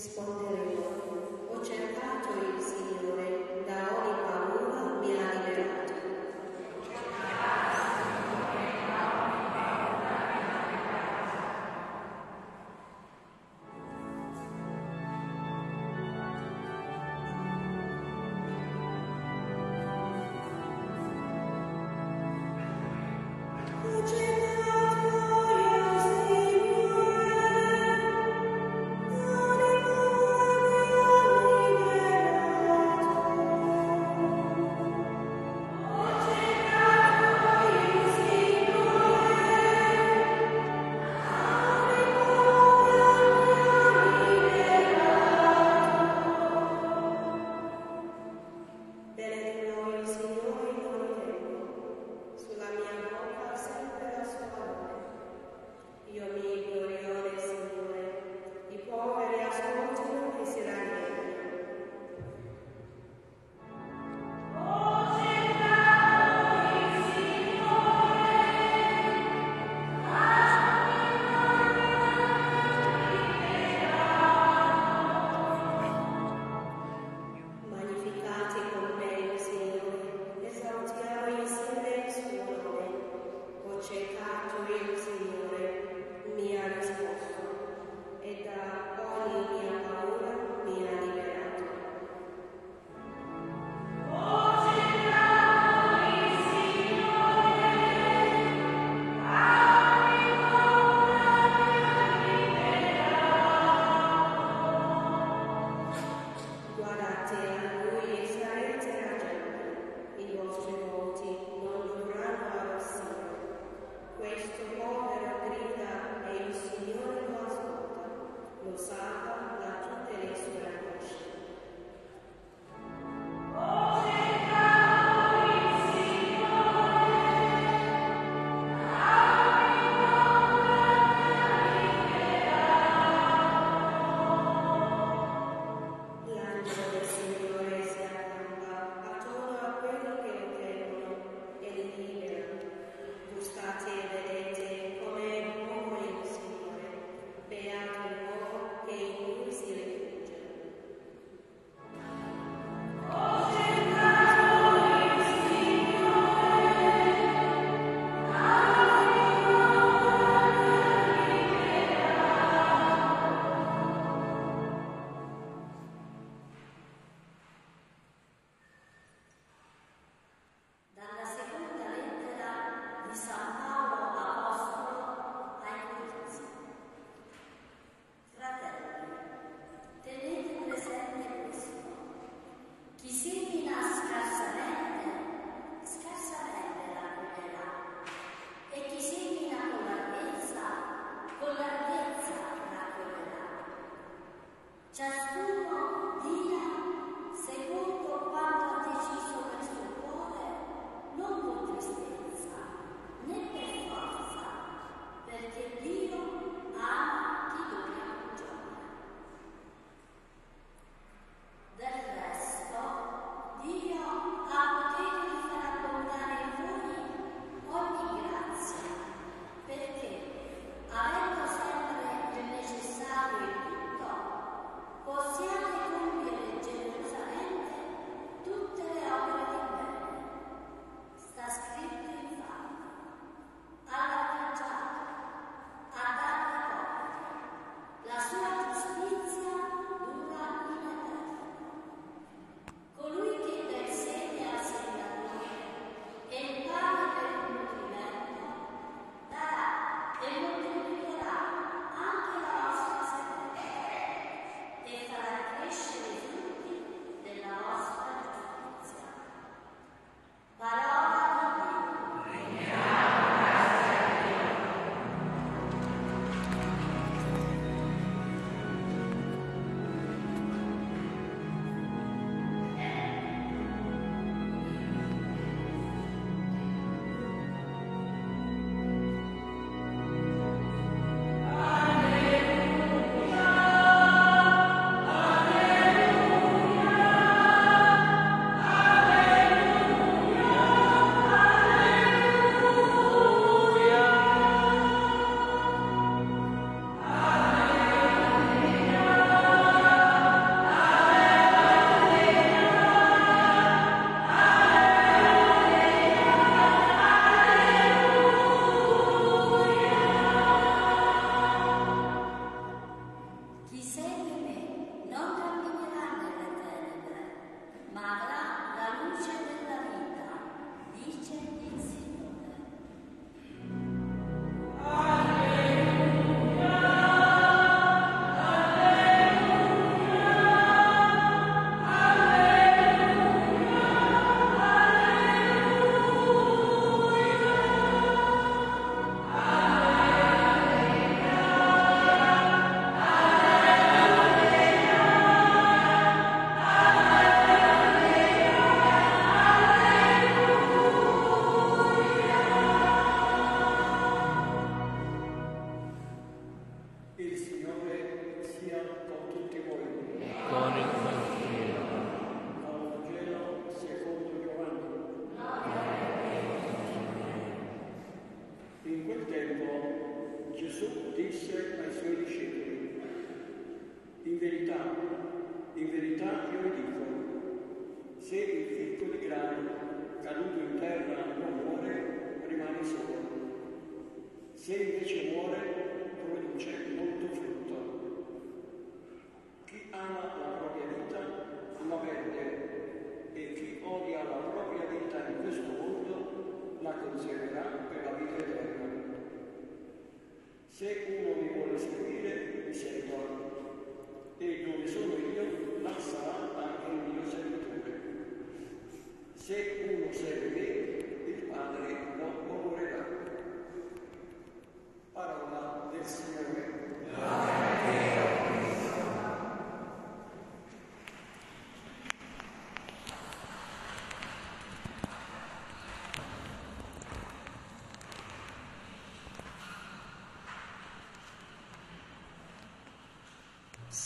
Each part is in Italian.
respond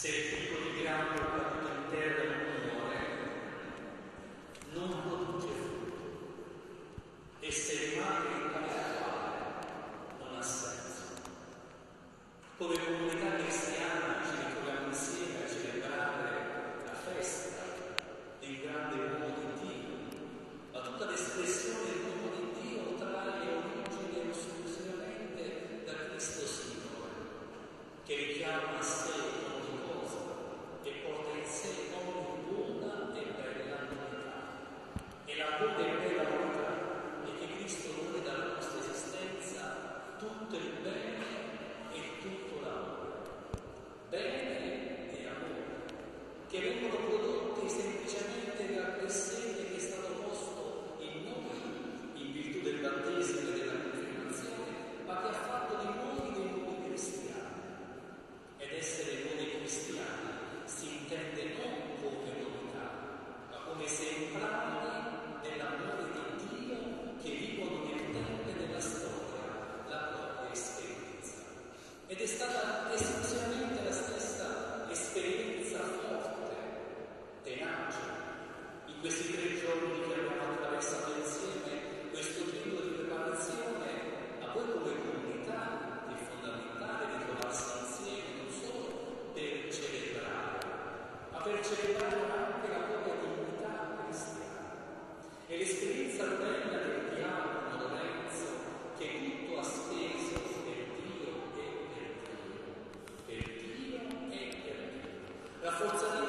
se ricolleghiamo la vita interna dell'Unione, non muore, non produce frutto. E se rimane in casa, non ha senso. Come comunità forza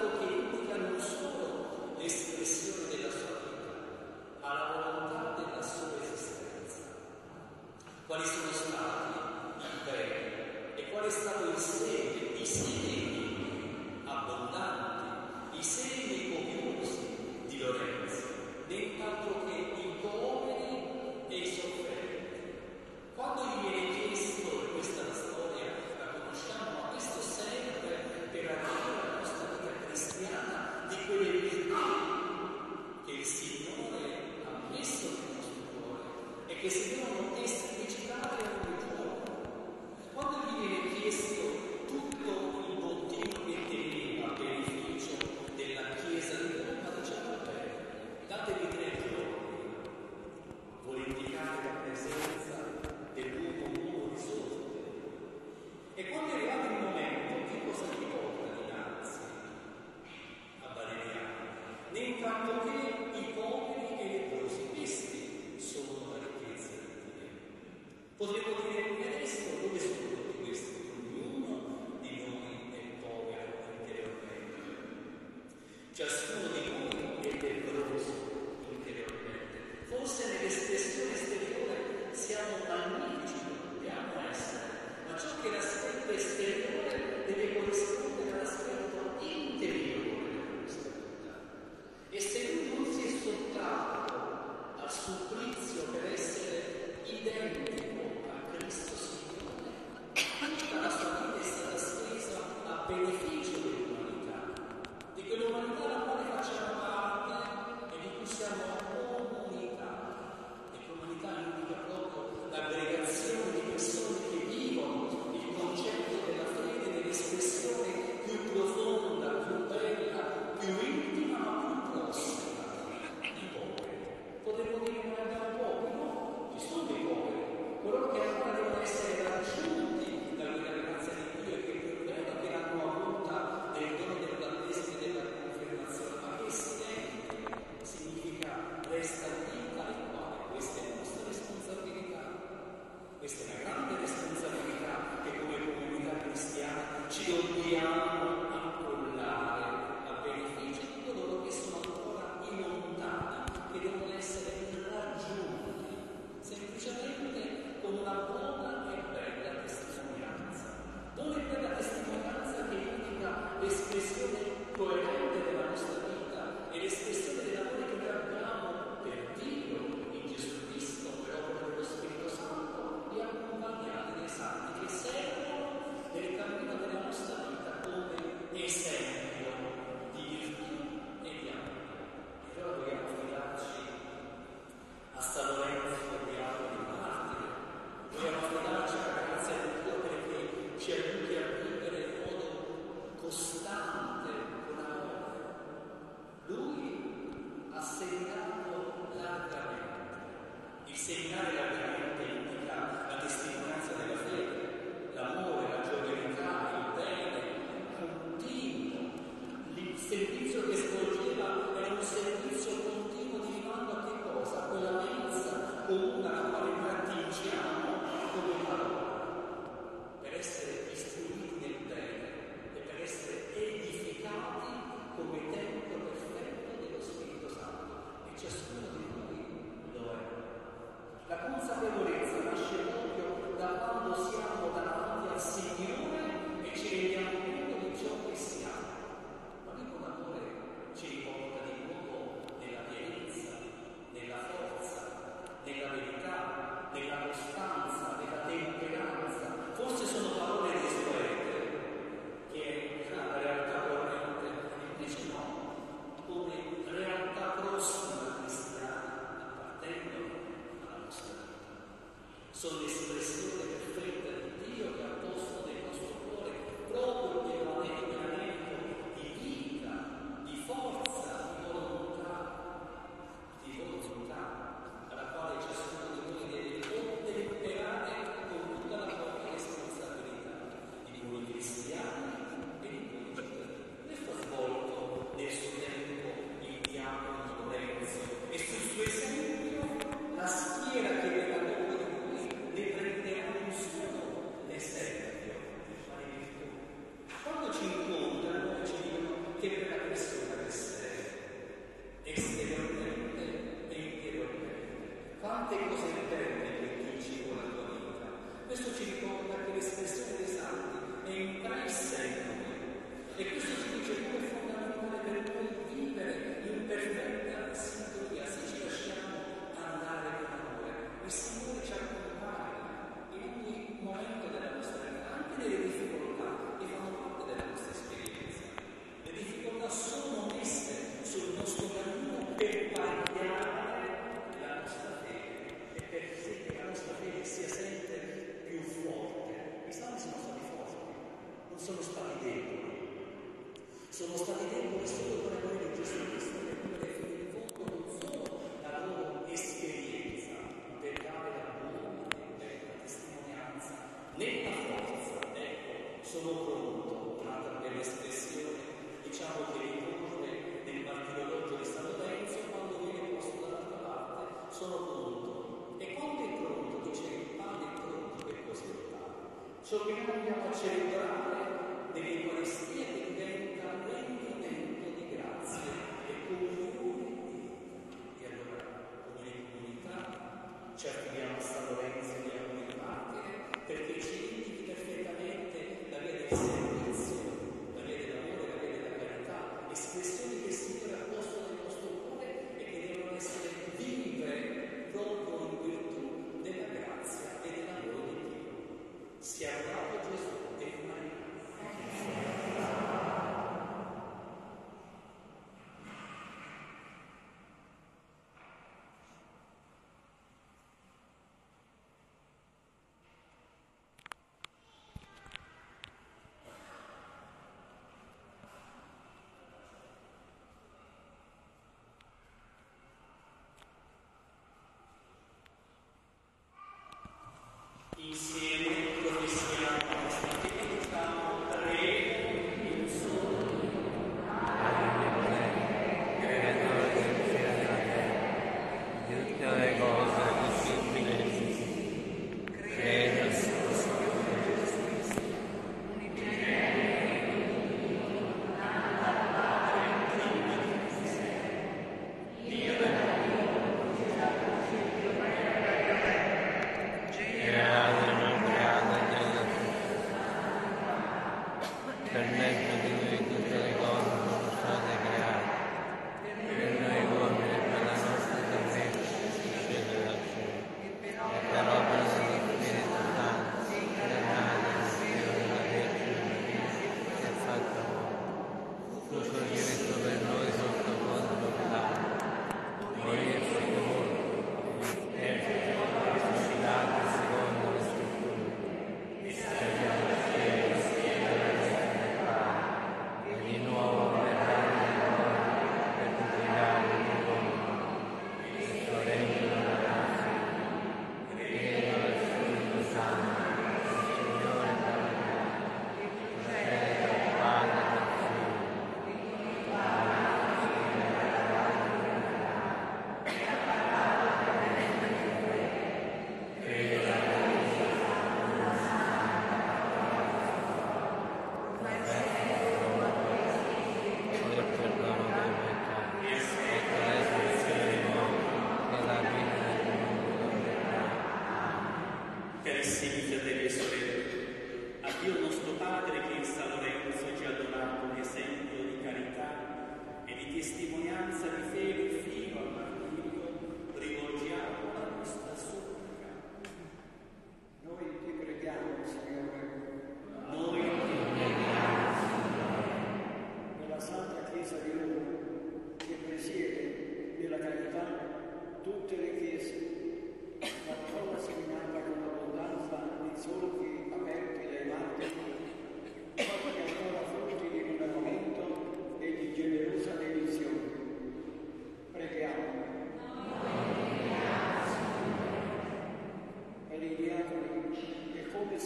Sorvegliamo gli accenti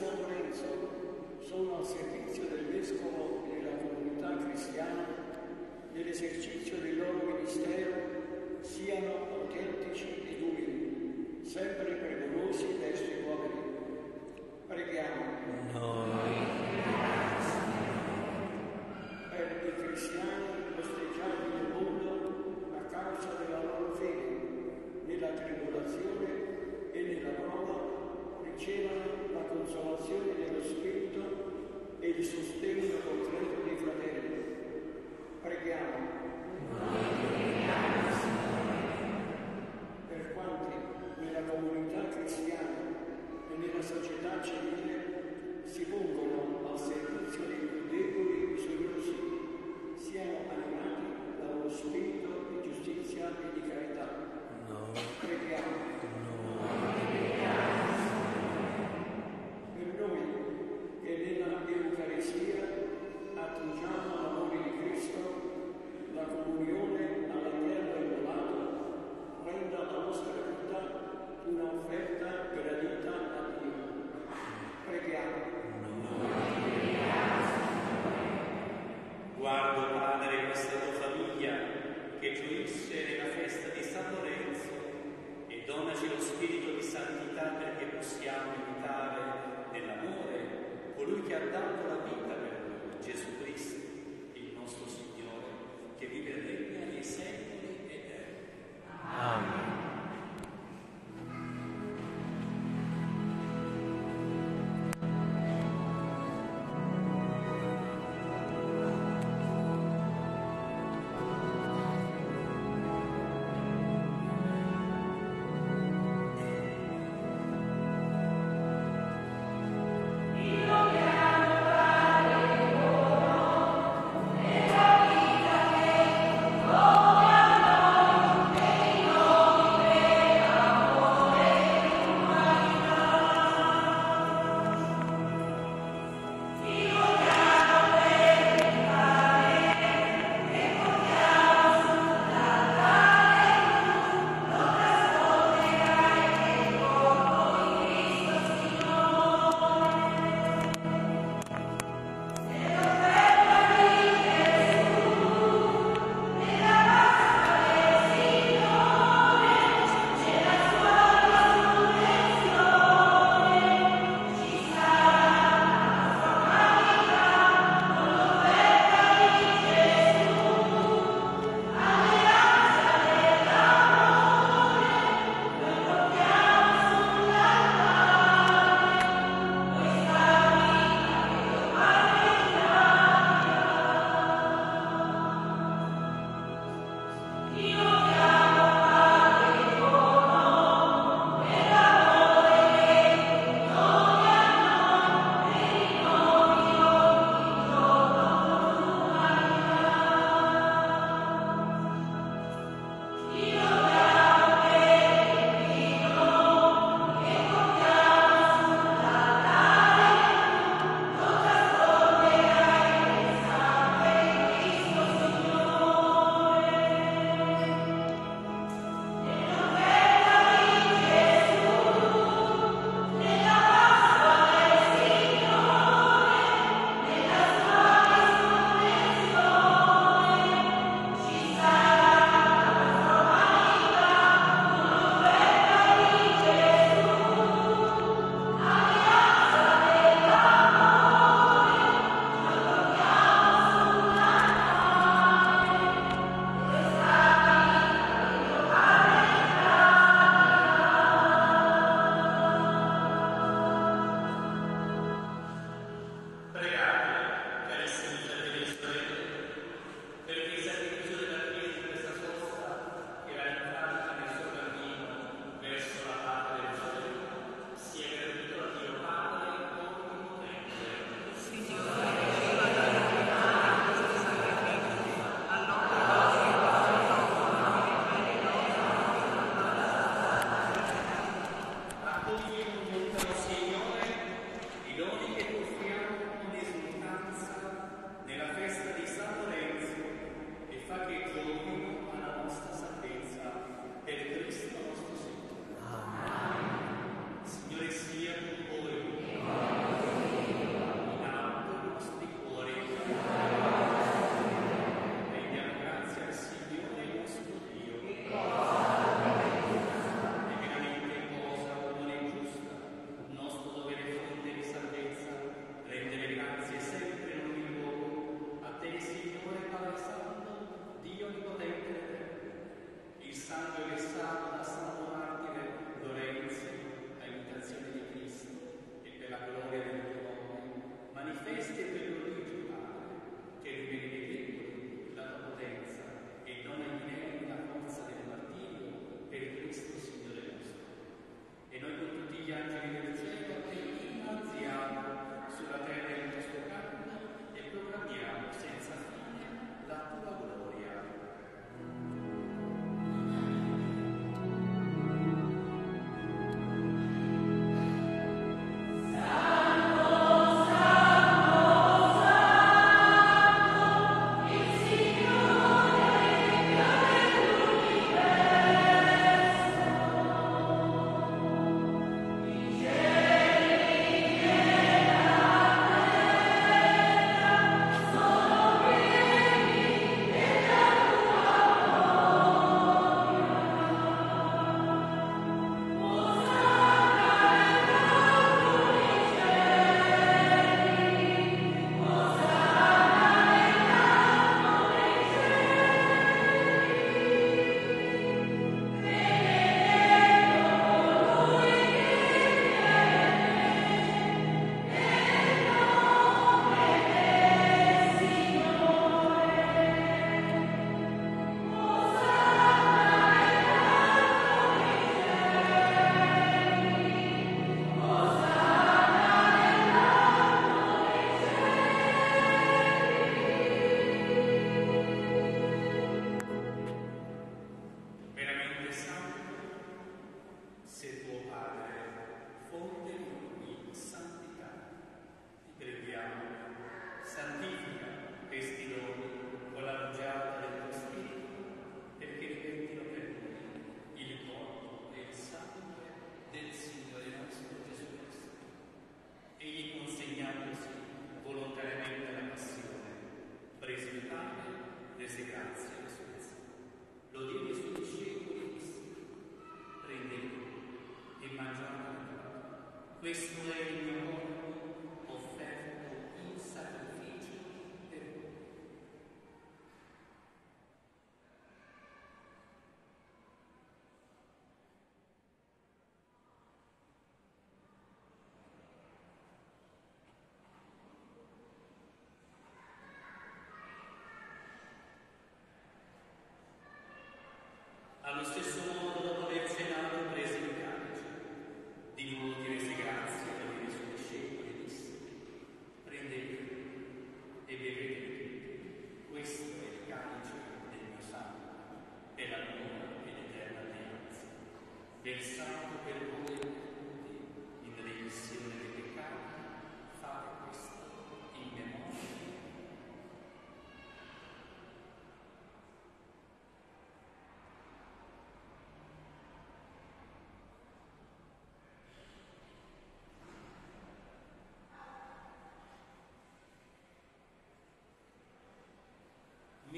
da Lorenzo sono al servizio del Vescovo e della comunità cristiana nell'esercizio del loro ministero siano autentici e umili, sempre premurosi verso i poveri. Preghiamo. No.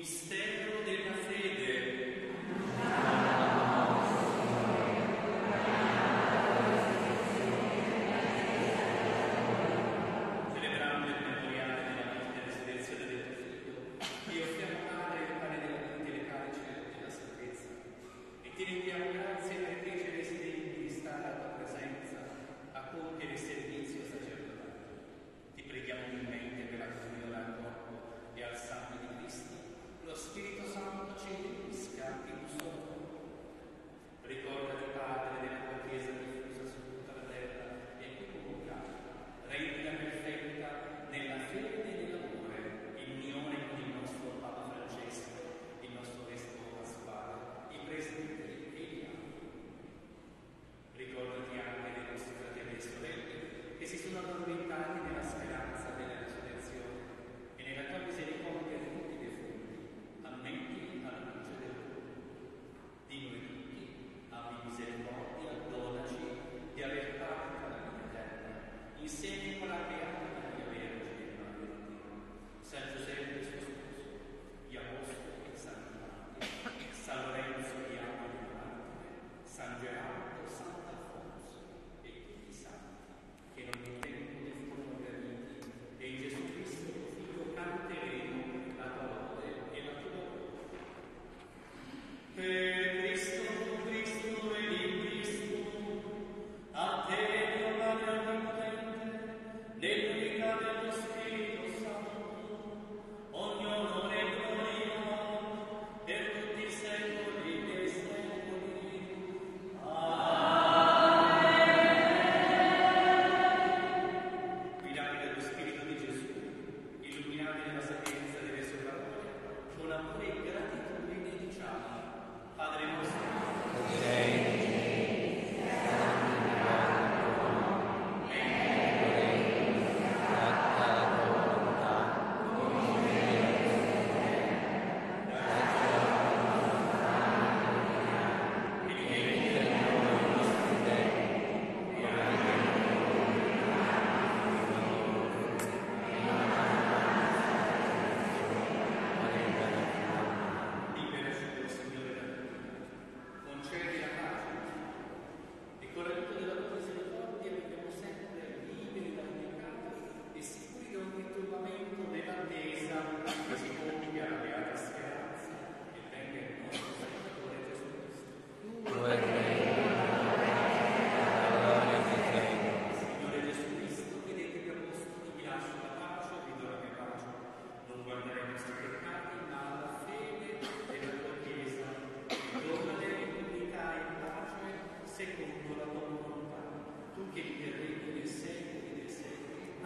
Mistero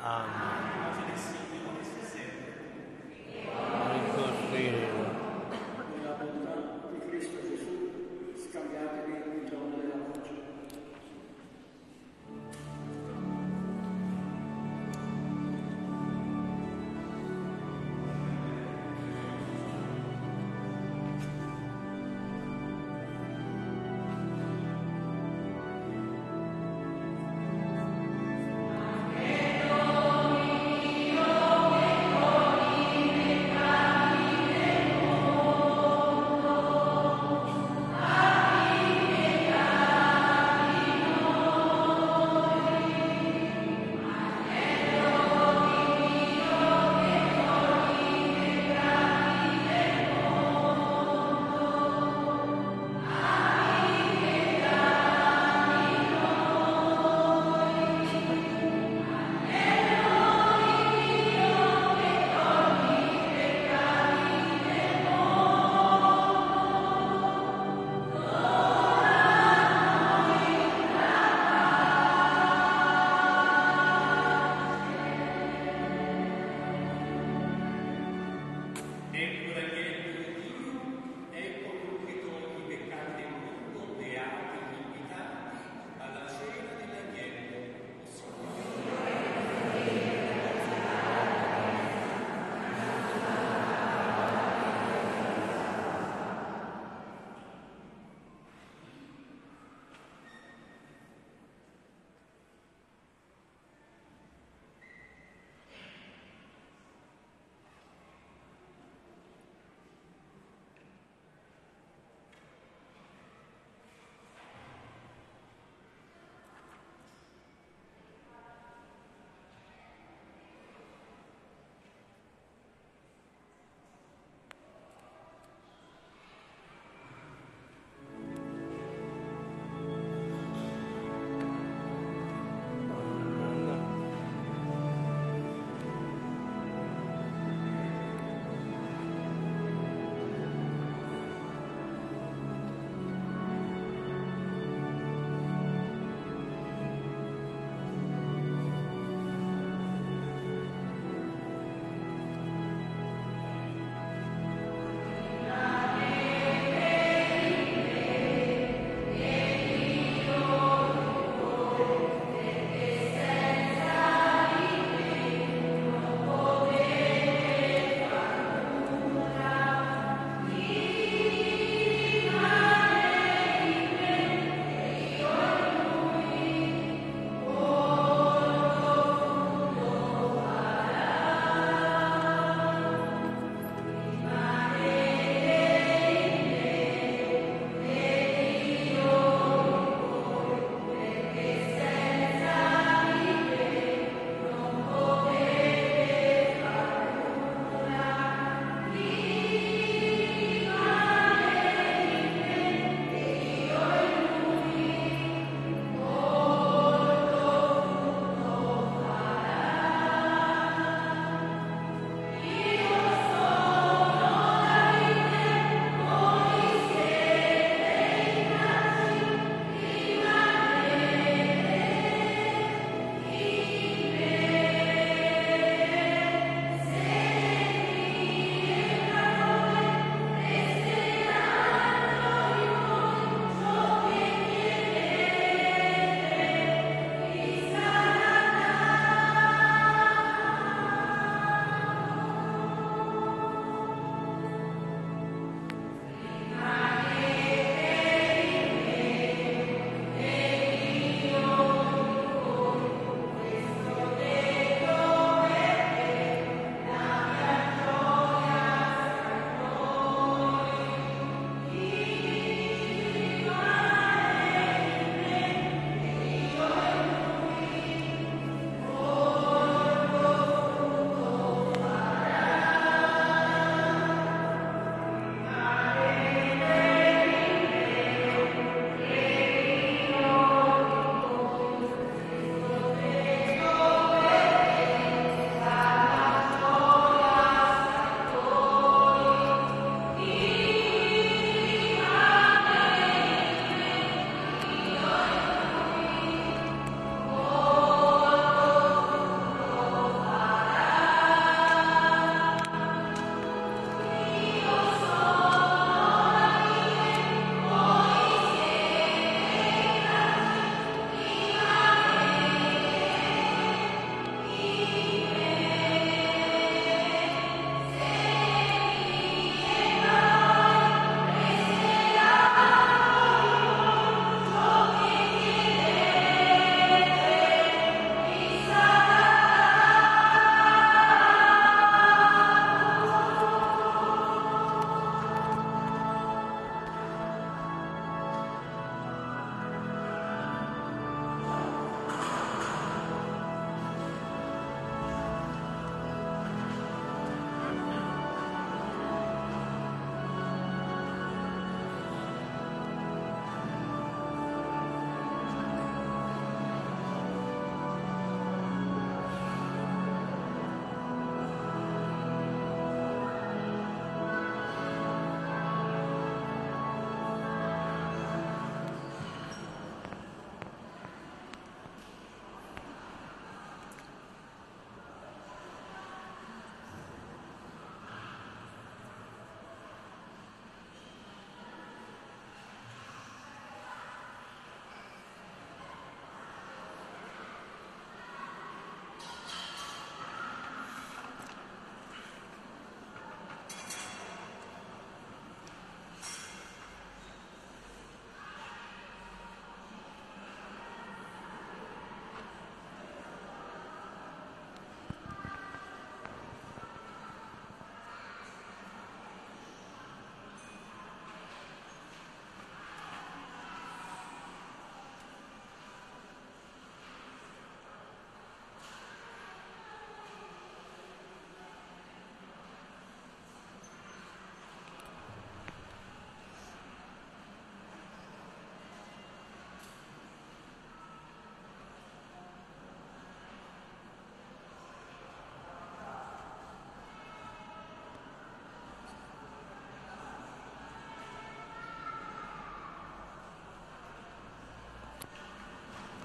Um,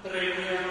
Preghiamo.